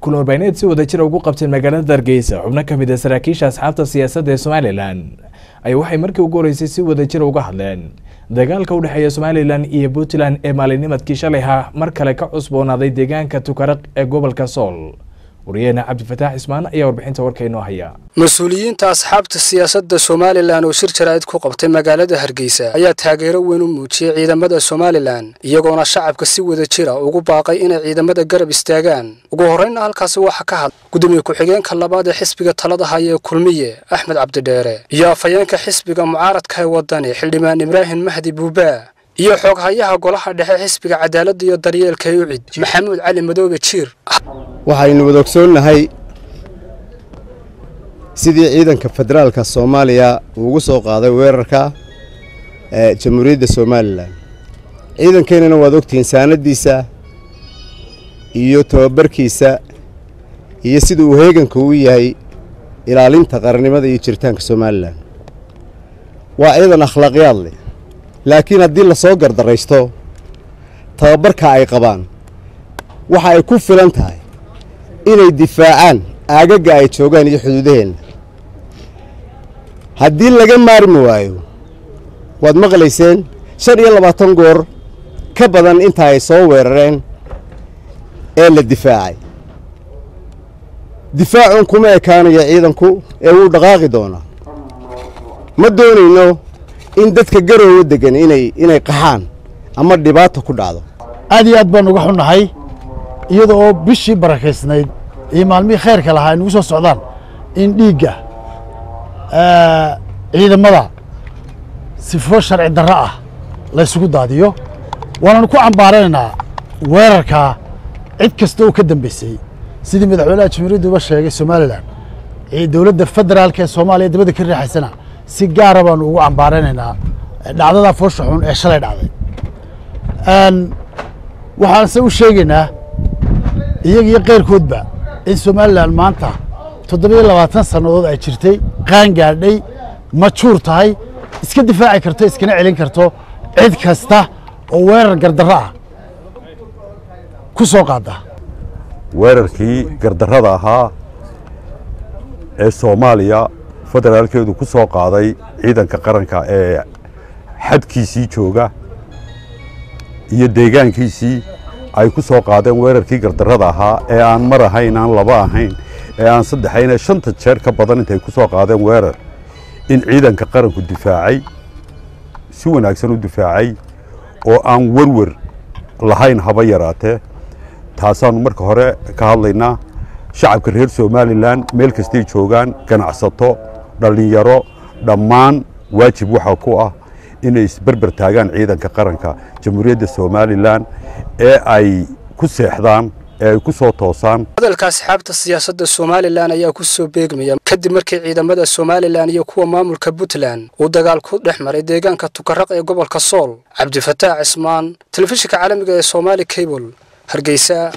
kulan warbaahineed si wada jira ugu qabteen magaalada hargeysa xubno ka mid a saraakiisha asxaabta siyaasadda ee somalilan ay waxay markii ugu horeysay si wada jira uga hadleen. Dagaalka u dhexeeya somalilan iyo puntland ee maalinimadkii shalay ha mar kale ka cusboonaaday deegaanka tukaraq ee gobolka sool wariyeena cabdifataax ismaan ayaa warbixinta warka haya. Mas'uuliyiinta asxaabta siyaasadda somalilan oo shir jaraa'id ku qabtay magaalada hargeysa ayaa taageero weyn u muujiyey ciidamada somalilan iyagoona shacabka si wada jira ugu baaqay inay ciidamada garab istaagaan. Ugu horreynna halkaasi waxaa ka hadlay gudoomiye ku-xigeenka labaad ee xisbiga talada haya ee kulmiye axmed cabdidheere iyo afhayeenka xisbiga mucaaradka ee wadani xildhibaan ibraahim mahdi buubaa iyo xooghayaha golaha dhexe xisbiga cadaaladda iyo daryeelka ee ucid maxamuud cali madoobe jiir. Waxaynu wada sidii ciidanka federaalka soomaaliya uu ugu soo qaaday weerarka ee jamhuuriyadda somalilan. Ciidankeennana waad ogtihiin saanadiisa iyo tababarkiisa iyo sida uu heeganka u yahay ilaalinta qarannimada iyo jiritaanka somalilan. Waa ciidan akhlaaqyaad leh laakiin haddii la soo gardaraysto tababarka ay qabaan waxa ay ku filan tahay inay difaacaan aagagga ay joogaan iyo xuduudaheenna. Haddii laga maarmi waayo waad maqlayseen shan iyo labaatan goor ka badan inta ay soo weerareen ee la difaacay. Difaacun kuma ekaanayo ciidanku ee wuu dhaqaaqi doonaa. Ma doonayno in dadka garoowa deggan inay qaxaan ama dhibaata ku dhacdo. Aad iyo aad baan uga xunnahay iyada oo bishii barakaysnayd iyo maalmihii khayrka lahaa ay nagu soo socdaan in dhiigga ciidamada sifo sharci darro ah la ysugu daadiyo waananu ku cambaaranaynaa weerarkaa cid kasta oo ka dambaysay sidii madaxweynaha jamhuuriyadda sheegay somalilan dowladda federaalka ee soomaaliya dabadda ka riixaysana si gaara baanu ugu cambaaranaynaa dhacdadaa foosha xun ee shalay dhacday. Waxaanse u sheegaynaa iyaga iyo keyrkoodba in somalilan maanta toddobiyo labaatan sannadood ay jirtay qaan gaadhay majuur tahay iska difaaci karto iskana celin karto cid kasta oo weerar gardarro ah ku soo qaada. Weerarkii gardarrada ahaa ee soomaaliya federaalkeedu ku soo qaaday ciidanka qaranka ee xadkiisii jooga iyo deegaankiisii ay ku soo qaadeen weerarkii gardarrada ahaa ee aan mar ahayn aan laba ahayn ee aan saddexayn ee shanta jeer ka badan intay ku soo qaadeen weerar in ciidanka qaranku difaacay si wanaagsan u difaacay oo aan werwer lahayn haba yaraatee. Taasaannu marka hore ka hadlaynaa shacabka reer somalilan meel kastay joogaan ganacsato dhallinyaro dhammaan waajib waxaa ku ah inay isberber taagaan ciidanka qaranka jamhuuriyadda somalilan ee ay ku seexdaan ee ay ku soo toosaan. Hadalka asxaabta siyaasadda somalilan ayaa ku soo beegmaya. Kadib markii ciidamada somalilan iyo kuwa maamulka puntland uu dagaal ku dhex maray deegaanka tukaraq ee gobolka sool cabdifataax cismaan telefishinka caalamiga ee somaali cable hargeysa